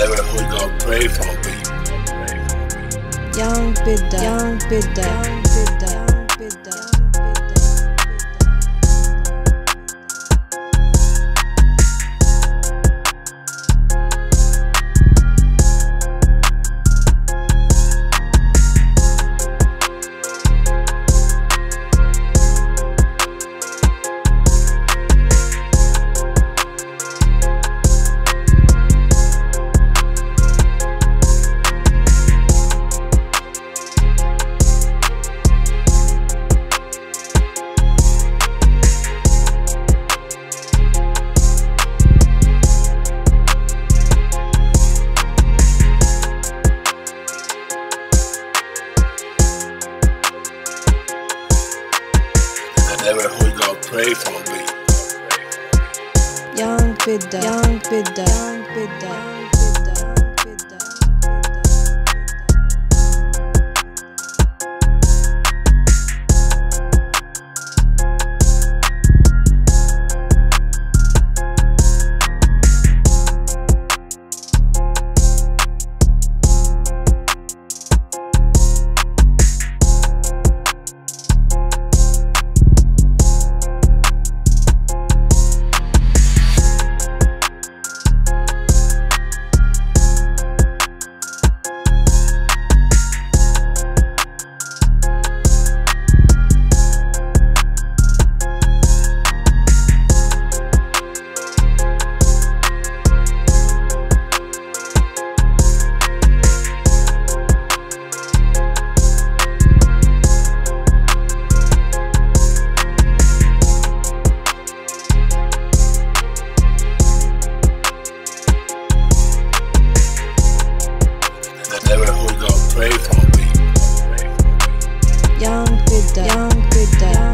Never who gon' pray for me. Young Beda, Young Beda, Young Beda, Never who gon' pray for me. Young Beda, Young Beda, Young Beda, Young Young Beda, Young